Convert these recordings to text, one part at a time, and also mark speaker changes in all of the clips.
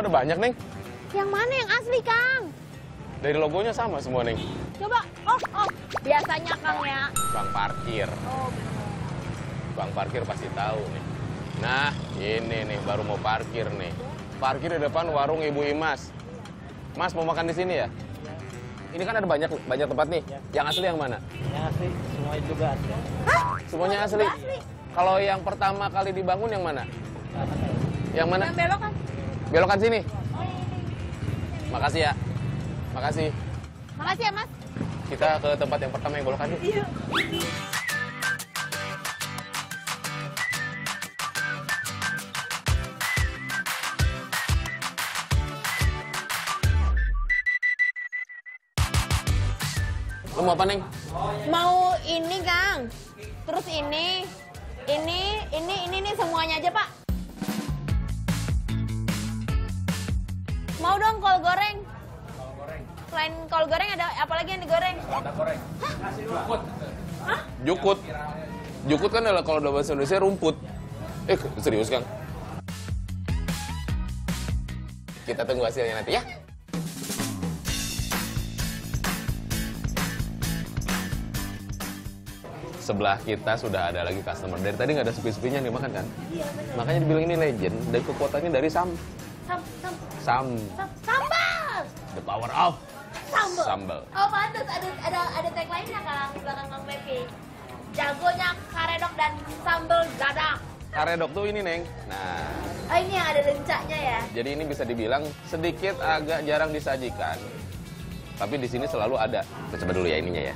Speaker 1: ada banyak, Neng.
Speaker 2: Yang mana yang asli, Kang?
Speaker 1: Dari logonya sama semua, Neng.
Speaker 2: Coba. Oh, oh. Biasanya, Kang ya.
Speaker 1: Bang parkir.
Speaker 2: Oh,
Speaker 1: Bang parkir pasti tahu nih. Nah, ini nih baru mau parkir nih. Parkir di depan warung Ibu Imas. Mas mau makan di sini ya? Ini kan ada banyak banyak tempat nih. Yang asli yang mana?
Speaker 3: Yang asli semua juga asli.
Speaker 1: Semuanya asli.
Speaker 2: asli.
Speaker 1: Kalau yang pertama kali dibangun yang mana? Yang mana?
Speaker 2: Yang belok kan?
Speaker 1: Belokan sini. Makasih ya. Makasih.
Speaker 2: Makasih ya, Mas.
Speaker 1: Kita ke tempat yang pertama yang belokan yuk.
Speaker 2: Iya.
Speaker 1: Lu mau apa, Neng?
Speaker 2: Mau ini, Kang. Terus ini, ini, ini, ini nih semuanya aja, Pak. Dong kol goreng. Selain kol goreng ada apa lagi yang digoreng?
Speaker 1: Jukut. Jukut kan adalah kalau dalam bahasa Indonesia rumput. Eh, serius, Kang? Kita tunggu hasilnya nanti ya. Sebelah kita sudah ada lagi customer. Dari tadi nggak ada sepi-sepinya nih makan kan? Makanya dibilang ini legend. Dan kekuatannya dari sam.
Speaker 2: Sam, sam,
Speaker 1: Sam.
Speaker 2: sam, sambal.
Speaker 1: The power of
Speaker 2: Sambal.
Speaker 1: sambal.
Speaker 2: Oh, pantas ada ada ada tagline-nya Kang di belakang Kang Pepi. Jagonya karedok dan sambal dadak.
Speaker 1: Karedok tuh ini, Neng. Nah,
Speaker 2: Oh, ini yang ada lencaknya ya.
Speaker 1: jadi ini bisa dibilang sedikit agak jarang disajikan. Tapi di sini selalu ada. Kita coba dulu ya ininya ya.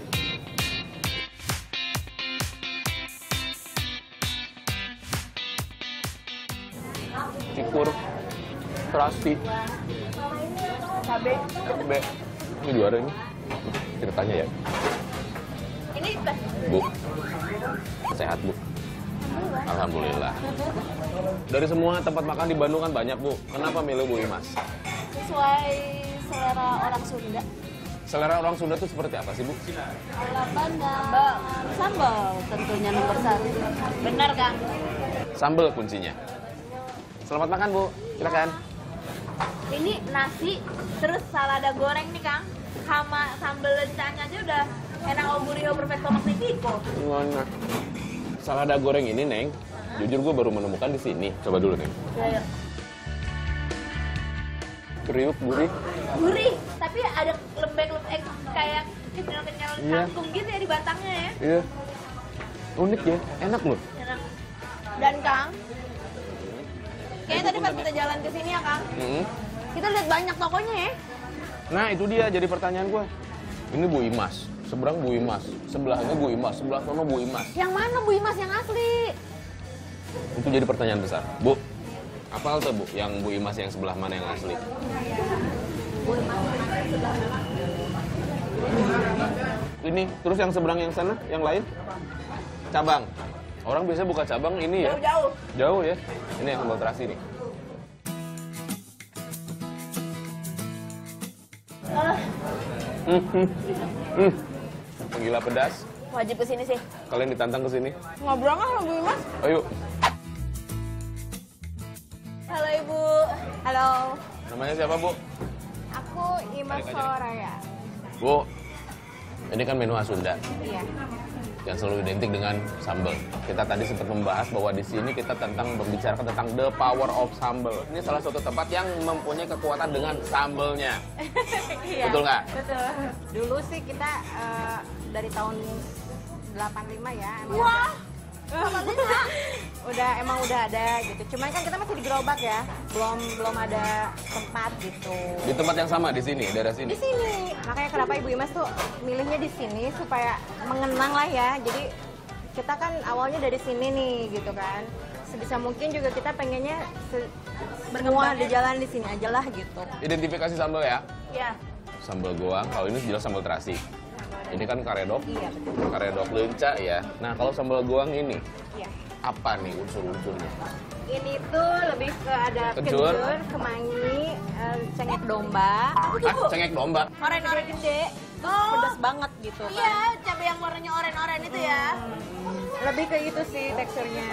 Speaker 1: Cikur, terasi,
Speaker 2: Cabe.
Speaker 1: cabe. Ini juara ini. Kita tanya ya.
Speaker 2: Ini
Speaker 1: Bu, sehat Bu? Alhamdulillah. Dari semua tempat makan di Bandung kan banyak Bu. Kenapa milih Bu Imas?
Speaker 2: sesuai selera orang Sunda.
Speaker 1: Selera orang Sunda itu seperti apa sih Bu?
Speaker 2: Dan sambal tentunya nomor satu. Benar Kang.
Speaker 1: Sambal kuncinya. Selamat makan Bu, silakan.
Speaker 2: Ini nasi terus salada goreng nih Kang. Sama sambal lencahnya aja udah enak oburio perfecto magnifico.
Speaker 1: Gimana? Salada goreng ini Neng, jujur gue baru menemukan di sini. Coba dulu Neng.
Speaker 2: Ya, ya.
Speaker 1: Kriuk, gurih.
Speaker 2: Gurih, tapi ada lembek-lembek kayak kenyal-kenyal
Speaker 1: Iya.
Speaker 2: kangkung gitu ya di batangnya ya.
Speaker 1: Iya. Unik ya, enak loh.
Speaker 2: Enak. Dan Kang, kayaknya tadi pas kita jalan ke sini ya Kang,
Speaker 1: Mm-mm.
Speaker 2: kita lihat banyak tokonya ya.
Speaker 1: Nah itu dia jadi pertanyaan gue. Ini Bu Imas, seberang Bu Imas, sebelahnya Bu Imas, sebelah sana Bu Imas.
Speaker 2: Yang mana Bu Imas yang asli?
Speaker 1: Itu jadi pertanyaan besar. Bu, apa tuh Bu, yang Bu Imas yang sebelah mana yang asli? Ini, terus yang seberang yang sana, yang lain? Cabang. Orang biasa buka cabang ini ya.
Speaker 2: Jauh-jauh.
Speaker 1: Jauh ya. Ini yang sambal terasi nih.
Speaker 2: Ah,
Speaker 1: Hmm, hmm, hmm. Gila pedas.
Speaker 2: wajib ke sini sih.
Speaker 1: Kalian ditantang ke sini.
Speaker 2: Ngobrol nggak sama Bu Imas?
Speaker 1: Ayo.
Speaker 2: Halo Ibu. Halo.
Speaker 1: Namanya siapa, Bu?
Speaker 2: Aku Imas. Soraya.
Speaker 1: Bu, ini kan menu khas Sunda
Speaker 2: Iya.
Speaker 1: Yang selalu identik dengan sambal. Kita tadi sempat membahas bahwa di sini kita tentang membicarakan tentang the power of sambal. Ini salah satu tempat yang mempunyai kekuatan dengan sambalnya.
Speaker 2: Iya.
Speaker 1: Betul nggak?
Speaker 4: Betul. Dulu sih kita eh, dari tahun 85 ya.
Speaker 2: Wah.
Speaker 4: Udah emang udah ada gitu. Cuman kan kita masih di gerobak ya. Belum belum ada tempat gitu.
Speaker 1: Di tempat yang sama di sini, daerah
Speaker 4: Di
Speaker 1: sini.
Speaker 4: sini. Makanya kenapa Ibu Imas tuh milihnya di sini supaya mengenang lah ya. Jadi kita kan awalnya dari sini nih gitu kan. Sebisa mungkin juga kita pengennya se- semua di jalan di sini aja lah gitu.
Speaker 1: Identifikasi sambal ya.
Speaker 2: Iya.
Speaker 1: Sambal goang, kalau ini jelas sambal terasi. Ini kan karedok,
Speaker 4: Iya betul.
Speaker 1: karedok lenca ya. Nah kalau sambal goang ini,
Speaker 4: Iya.
Speaker 1: apa nih unsur-unsurnya?
Speaker 4: Ini tuh lebih ke ada
Speaker 1: Kencur.
Speaker 4: kencur, kemangi, eh, cengek domba.
Speaker 1: Ah, cengek domba.
Speaker 4: Gede-gede. terus
Speaker 2: Oh.
Speaker 4: pedas banget gitu kan.
Speaker 2: Iya, cabai yang warnanya oranye-oranye itu ya.
Speaker 4: Lebih ke itu sih teksturnya.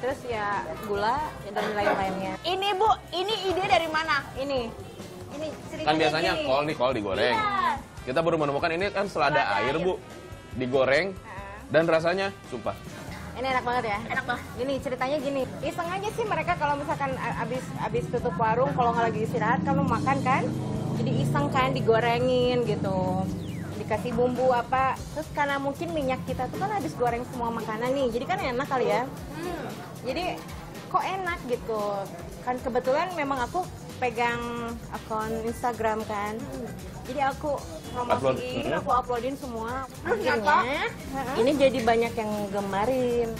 Speaker 4: Terus ya gula dan lain-lainnya.
Speaker 2: Ini Bu, ini ide dari mana?
Speaker 4: Ini ini
Speaker 1: Kan biasanya
Speaker 4: gini.
Speaker 1: kol nih, kol digoreng.
Speaker 2: Iya.
Speaker 1: Kita baru menemukan ini kan selada,
Speaker 2: Selada
Speaker 1: air,
Speaker 2: air.
Speaker 1: Bu. Digoreng dan rasanya sumpah.
Speaker 4: Ini enak banget ya.
Speaker 2: Enak banget.
Speaker 4: Gini ceritanya gini, iseng aja sih mereka kalau misalkan abis abis tutup warung kalau nggak lagi istirahat kamu makan kan, jadi iseng kan digorengin gitu, dikasih bumbu apa, terus karena mungkin minyak kita tuh kan habis goreng semua makanan nih, jadi kan enak kali ya.
Speaker 2: Hmm.
Speaker 4: Jadi kok enak gitu, kan kebetulan memang aku pegang akun Instagram kan, jadi aku promosiin,
Speaker 1: Upload.
Speaker 4: aku uploadin semua. Akhirnya ini jadi banyak yang gemarin.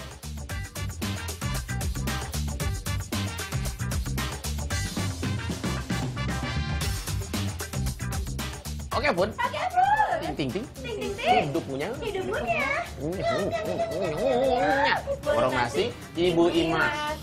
Speaker 1: Oke, Bun.
Speaker 2: Oke, Bu.
Speaker 1: Ting ting ting.
Speaker 2: Ting ting ting.
Speaker 1: Hidup punya.
Speaker 2: Hidup punya.
Speaker 1: Warung nasi Ibu Imas.